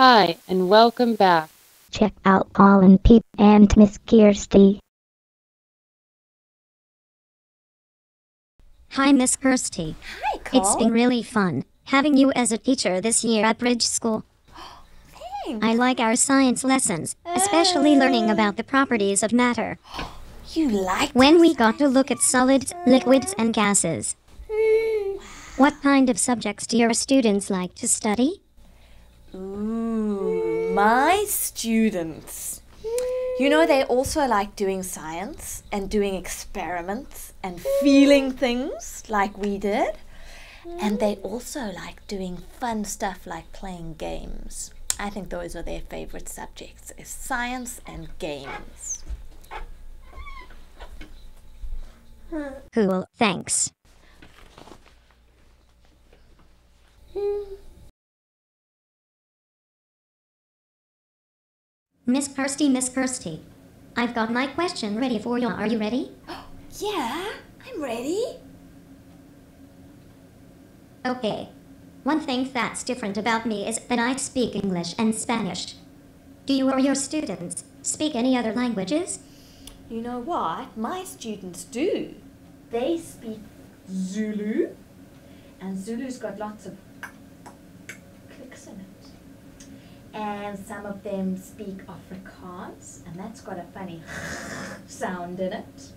Hi, and welcome back. Check out Colin Peep and Miss Kirsty. Hi, Miss Kirsty. Hi, Cole. It's been really fun having you as a teacher this year at Bridge School. Thanks. I like our science lessons, especially learning oh. about the properties of matter. You like When we got to look at solids, liquids, and gases. Hmm. What kind of subjects do your students like to study? Ooh, my students. You know, they also like doing science and doing experiments and feeling things like we did. And they also like doing fun stuff like playing games. I think those are their favorite subjects is science and games. Cool, thanks. Miss Kirsty, Miss Kirsty. I've got my question ready for you. Are you ready? Yeah, I'm ready. Okay. One thing that's different about me is that I speak English and Spanish. Do you or your students speak any other languages? You know what? My students do. They speak Zulu, and Zulu's got lots of clicks in it. And some of them speak Afrikaans, and that's got a funny sound in it.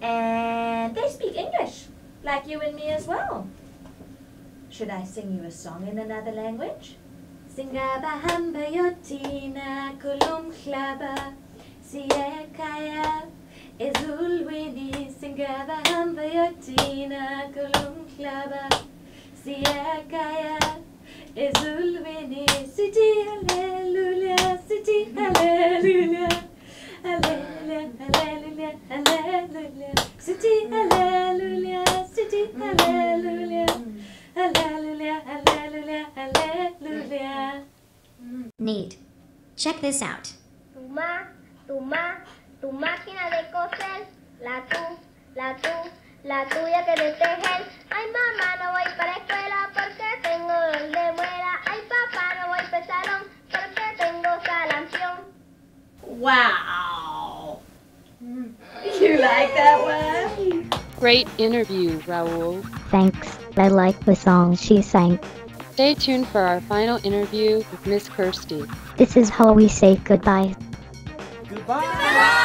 And they speak English, like you and me as well. Should I sing you a song in another language? Singaba hamba yotina kulum klaba siya kaya ezulwini singaba hamba yotina kulum klaba siya kaya ezulwini siti hallelujah siti hallelujah. Hallelujah hallelujah hallelujah. Siti hallelujah siti hallelujah. Hallelujah hallelujah hallelujah. Neat. Check this out. tu ma, tu tu máquina de coser, la tu, la tu, la tuya que de tejer. Ay mamá, Wow. You like that one? Great interview, Raul. Thanks, I like the song she sang. Stay tuned for our final interview with Miss Kirsty. This is how we say goodbye. Goodbye.